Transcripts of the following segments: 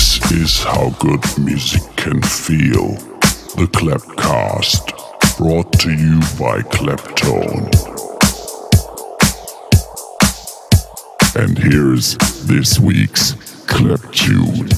This is how good music can feel. The Clapcast, brought to you by Claptone. And here's this week's Clap Tune.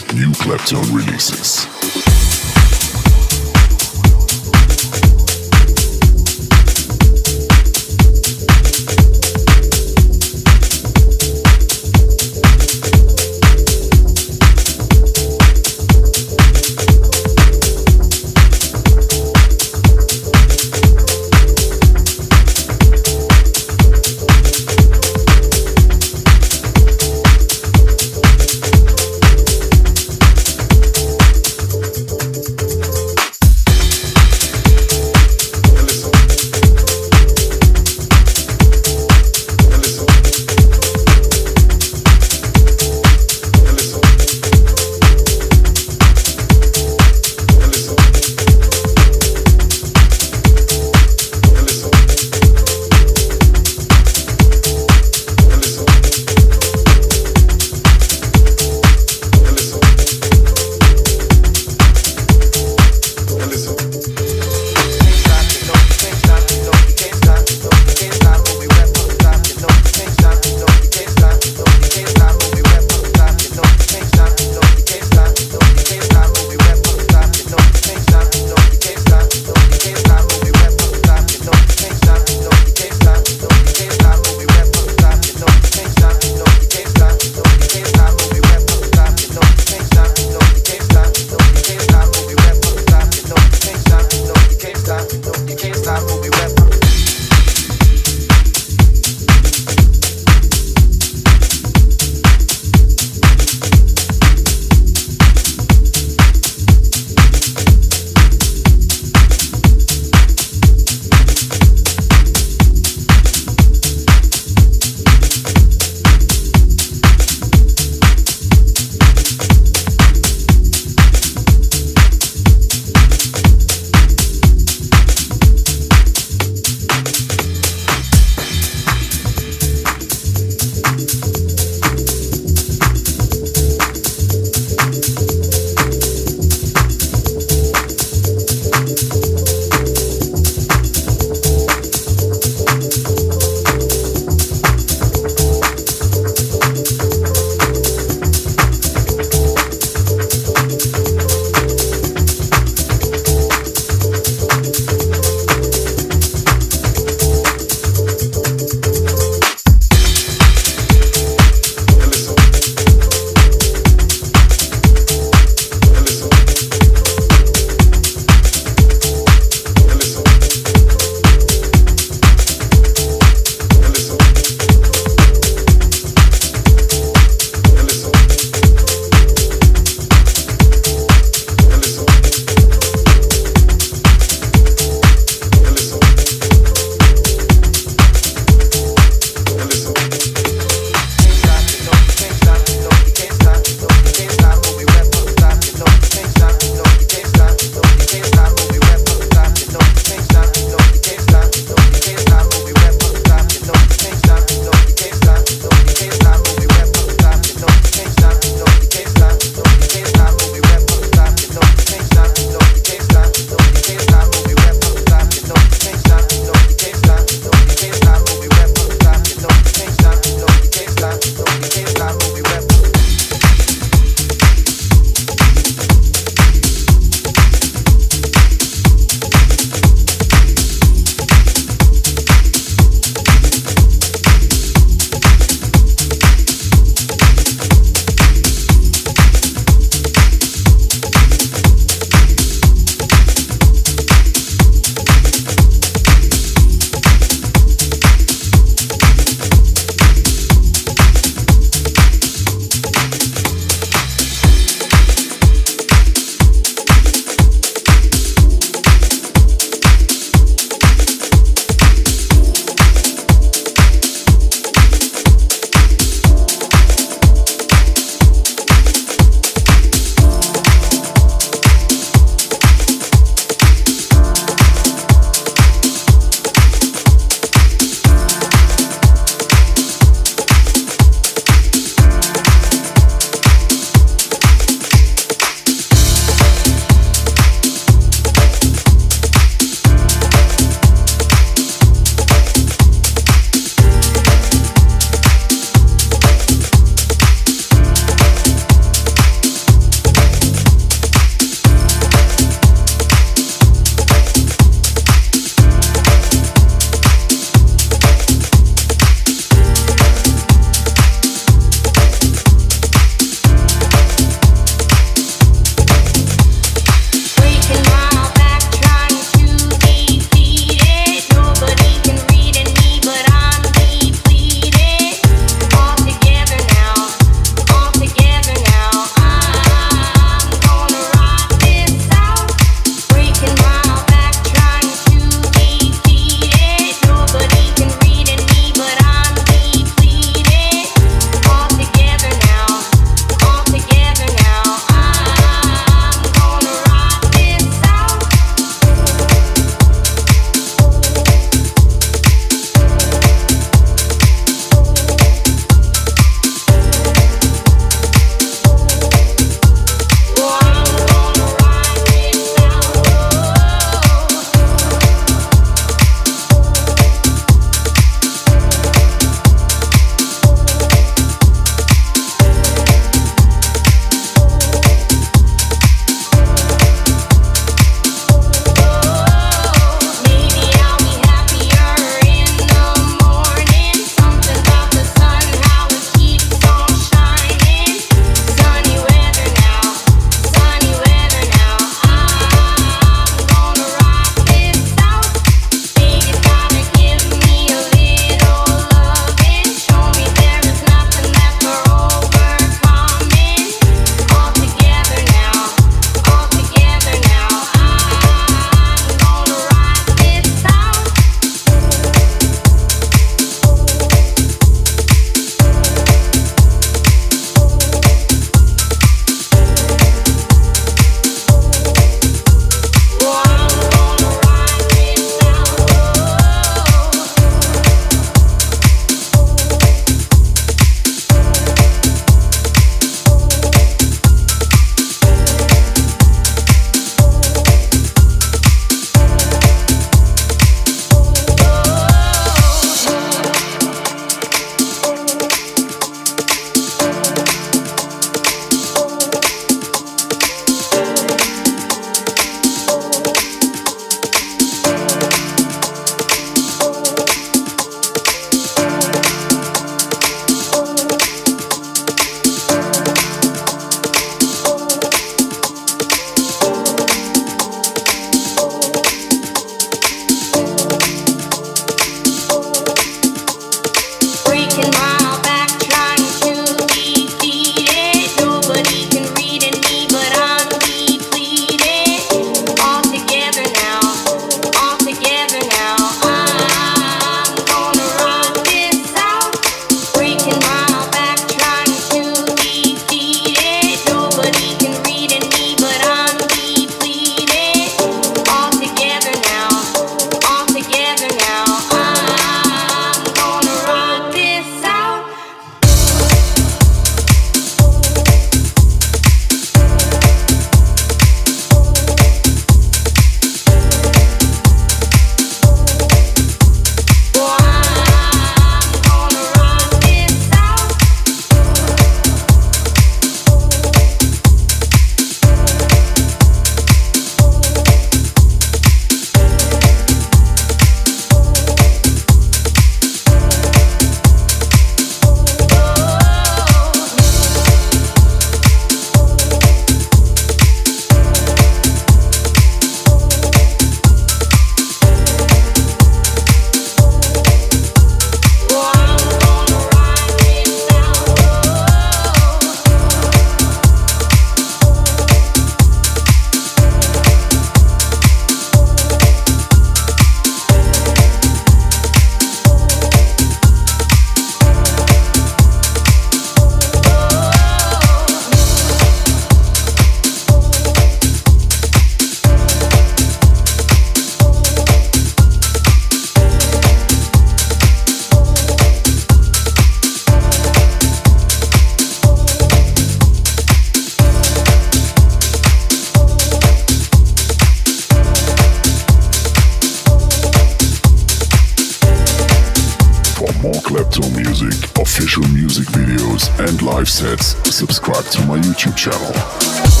videos and live sets, subscribe to my YouTube channel.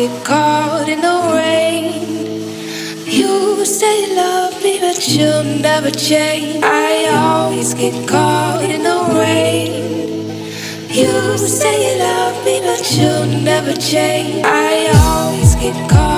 get caught in the rain. You say you love me, but you'll never change. I always get caught in the rain. You say you love me, but you'll never change. I always get caught.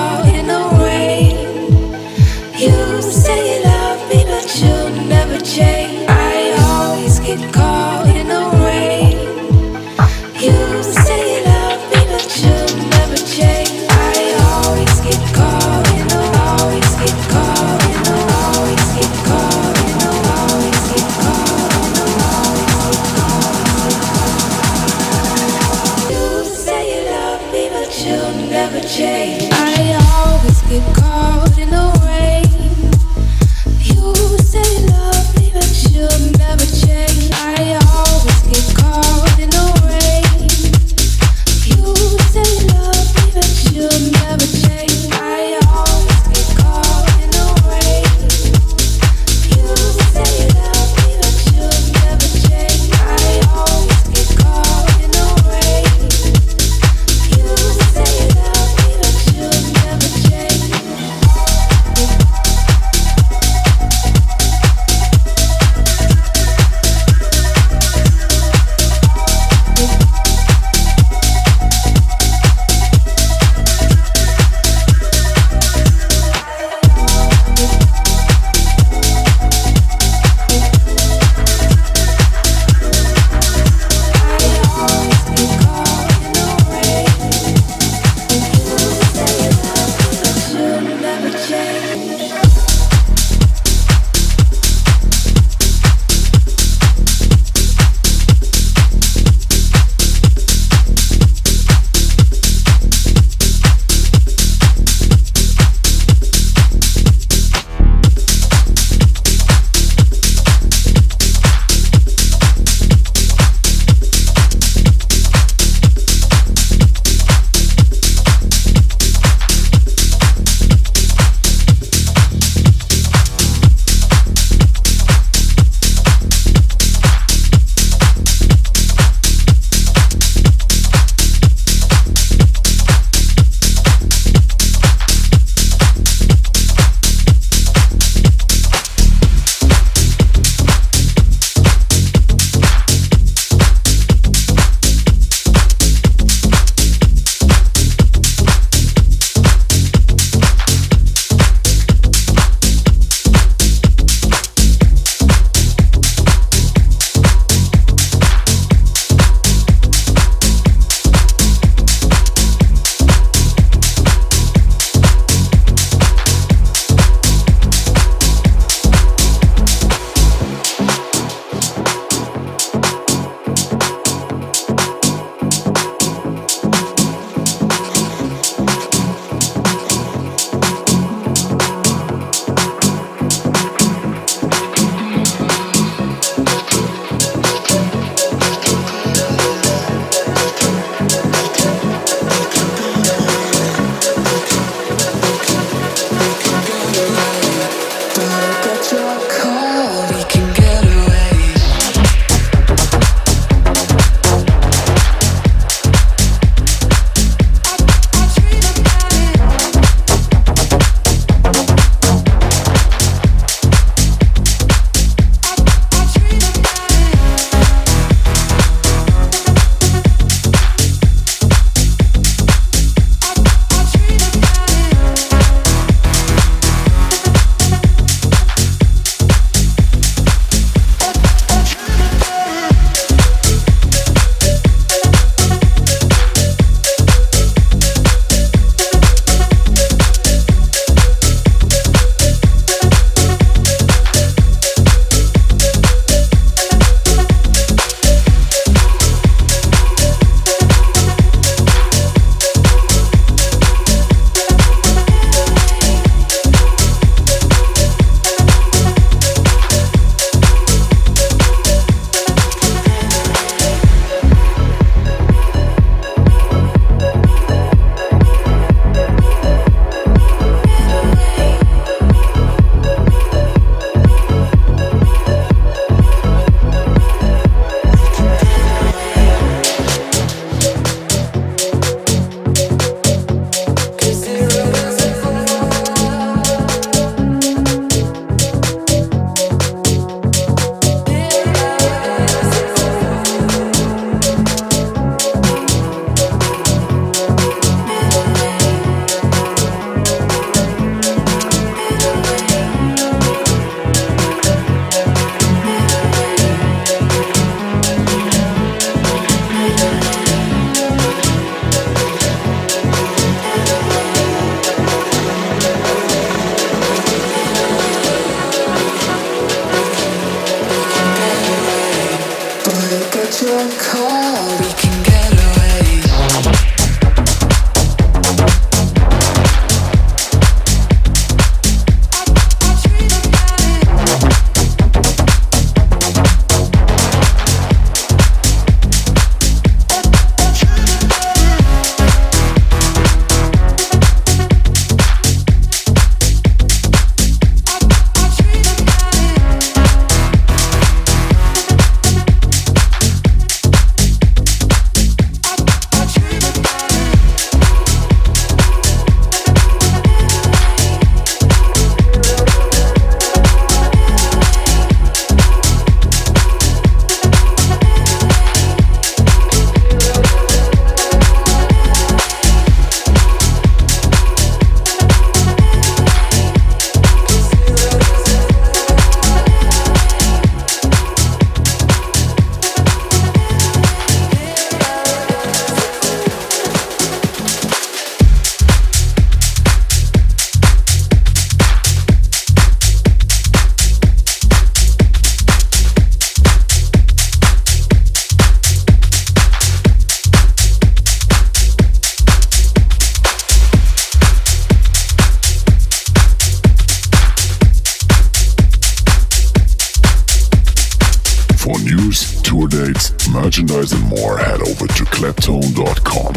dates, merchandise, and more, head over to claptone.com.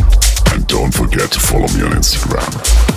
And don't forget to follow me on Instagram.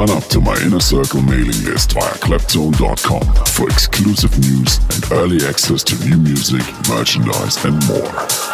Sign up to my inner circle mailing list via claptone.com for exclusive news and early access to new music, merchandise, and more.